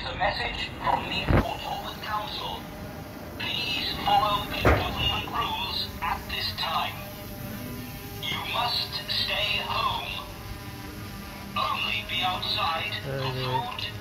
A message from the Port Talbot Council. Please follow the government rules at this time. You must stay home. Only be outside for food,